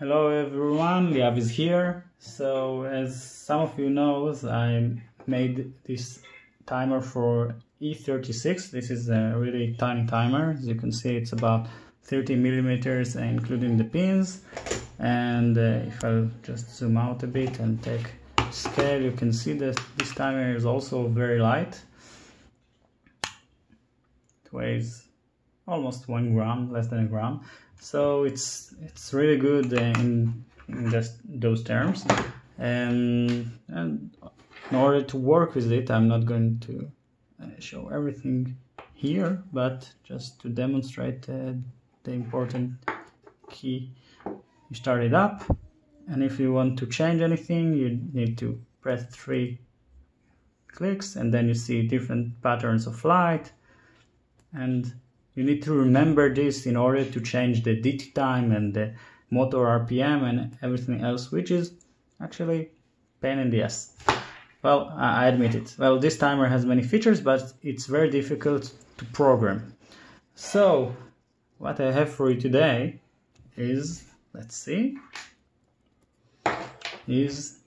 Hello everyone, Liav is here. So as some of you knows, I made this timer for E36. This is a really tiny timer. As you can see, it's about 30 millimeters including the pins. And uh, if I'll just zoom out a bit and take scale, you can see that this timer is also very light. It weighs almost one gram, less than a gram so it's it's really good in, in just those terms. And, and in order to work with it I'm not going to uh, show everything here but just to demonstrate uh, the important key. You start it up and if you want to change anything you need to press three clicks and then you see different patterns of light and you need to remember this in order to change the DT time and the motor RPM and everything else, which is actually pain in the ass. Well, I admit it. Well, this timer has many features, but it's very difficult to program. So, what I have for you today is, let's see, is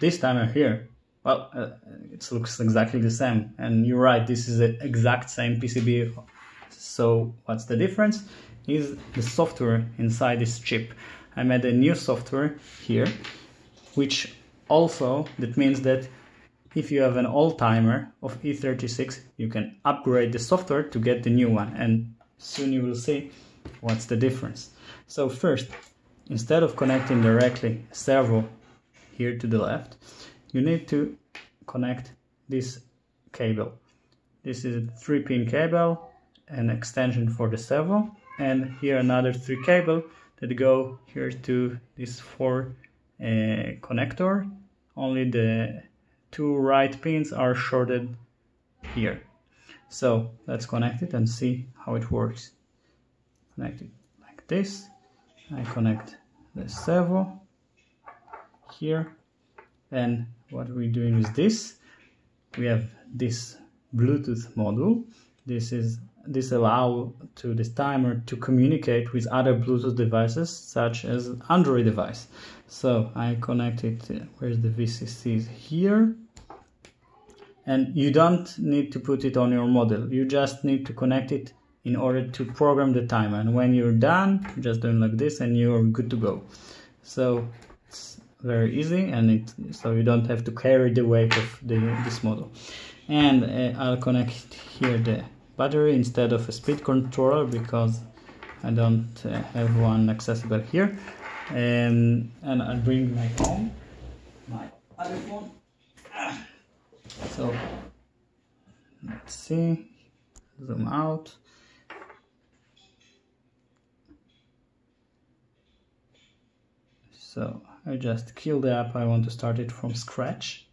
this timer here. Well, uh, it looks exactly the same. And you're right, this is the exact same PCB so what's the difference? Is the software inside this chip. I made a new software here, which also, that means that if you have an old timer of E36, you can upgrade the software to get the new one. And soon you will see what's the difference. So first, instead of connecting directly servo here to the left, you need to connect this cable. This is a three pin cable an extension for the servo and here another three cable that go here to this four uh, connector. Only the two right pins are shorted here. So let's connect it and see how it works. Connect it like this. I connect the servo here. And what we're doing is this? We have this Bluetooth module. This is this allow to this timer to communicate with other Bluetooth devices such as Android device. So I connect it, uh, where's the VCC here. And you don't need to put it on your model. You just need to connect it in order to program the timer. And when you're done, just doing like this and you're good to go. So it's very easy and it so you don't have to carry the weight of the, this model. And uh, I'll connect here the battery instead of a speed controller because I don't uh, have one accessible here. And, and I'll bring my phone my other phone. So let's see. Zoom out. So I just kill the app. I want to start it from scratch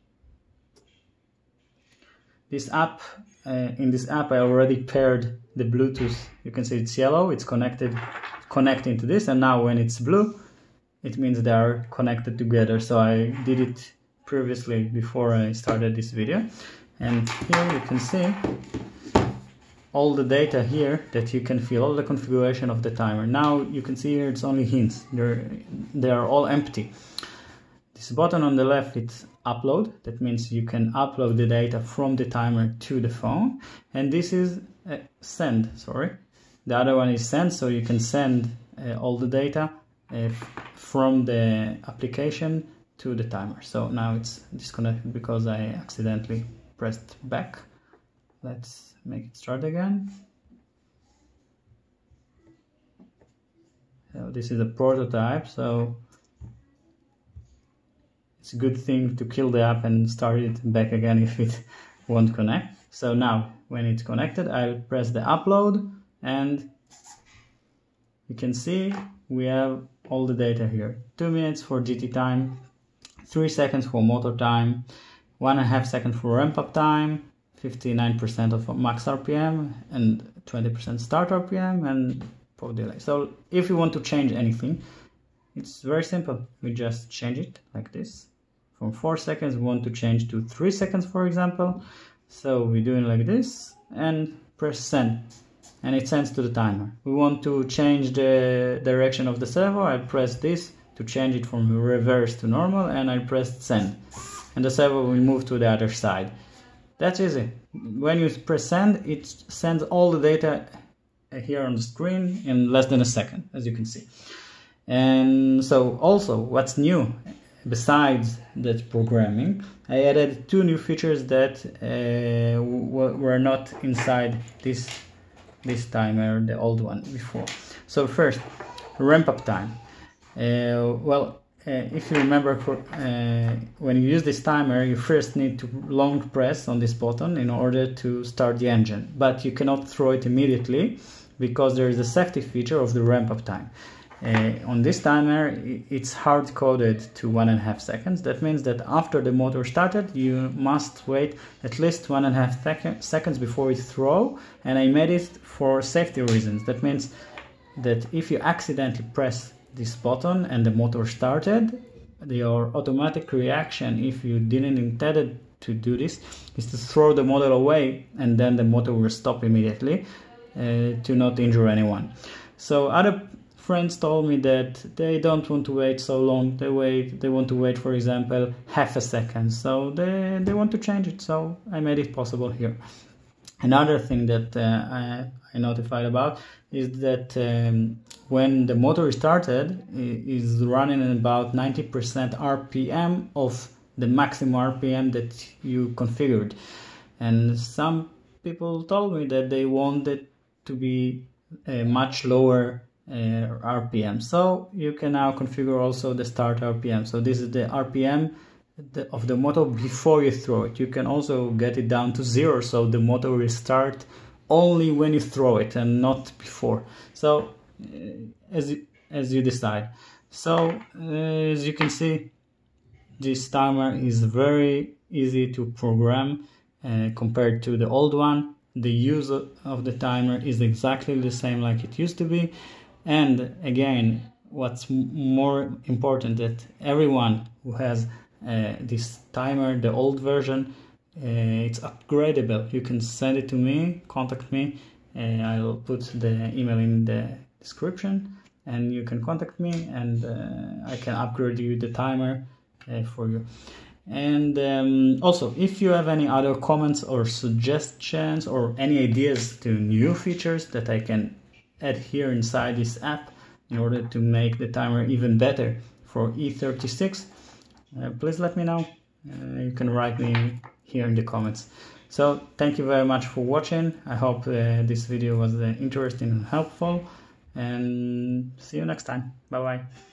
this app uh, in this app I already paired the Bluetooth. You can see it's yellow it's connected connecting to this and now when it's blue it means they are connected together. So I did it previously before I started this video. And here you can see all the data here that you can feel all the configuration of the timer. Now you can see here it's only hints. They're they are all empty. This button on the left it's upload. That means you can upload the data from the timer to the phone. And this is uh, send sorry. The other one is send so you can send uh, all the data uh, from the application to the timer. So now it's disconnected because I accidentally pressed back. Let's make it start again. So this is a prototype so it's a good thing to kill the app and start it back again if it won't connect. So now when it's connected, I'll press the upload and you can see we have all the data here. Two minutes for DT time, three seconds for motor time, one and a half second for ramp up time, 59% of max RPM and 20% start RPM and for delay. So if you want to change anything, it's very simple. We just change it like this from 4 seconds we want to change to 3 seconds for example so we're doing like this and press send and it sends to the timer. We want to change the direction of the servo. I press this to change it from reverse to normal and I press send. And the servo will move to the other side. That's easy. When you press send, it sends all the data here on the screen in less than a second, as you can see. And so also what's new besides that programming, I added two new features that uh, were not inside this this timer, the old one before. So first, ramp up time. Uh, well, uh, if you remember, uh, when you use this timer, you first need to long press on this button in order to start the engine. But you cannot throw it immediately because there is a safety feature of the ramp up time. Uh, on this timer, it's hard coded to one and a half seconds. That means that after the motor started, you must wait at least one and a half seconds before you throw. And I made it for safety reasons. That means that if you accidentally press this button and the motor started, your automatic reaction, if you didn't intended to do this, is to throw the model away and then the motor will stop immediately uh, to not injure anyone. So other friends told me that they don't want to wait so long. They wait they want to wait for example half a second. So they they want to change it. So i made it possible here. Another thing that uh, I, I notified about is that um, when the motor started is running at about 90% rpm of the maximum rpm that you configured. And some people told me that they wanted to be a much lower RPM. So you can now configure also the start RPM. So this is the RPM of the motor before you throw it. You can also get it down to zero so the motor will start only when you throw it and not before. So uh, as you, as you decide. So uh, as you can see, this timer is very easy to program uh, compared to the old one. The use of the timer is exactly the same like it used to be and again what's more important that everyone who has uh, this timer the old version uh, it's upgradable. You can send it to me contact me uh, i'll put the email in the description and you can contact me and uh, i can upgrade you the timer uh, for you. And um, also if you have any other comments or suggestions or any ideas to new features that i can add here inside this app in order to make the timer even better for E36, uh, please let me know. Uh, you can write me here in the comments. So thank you very much for watching. I hope uh, this video was uh, interesting and helpful and see you next time. Bye bye.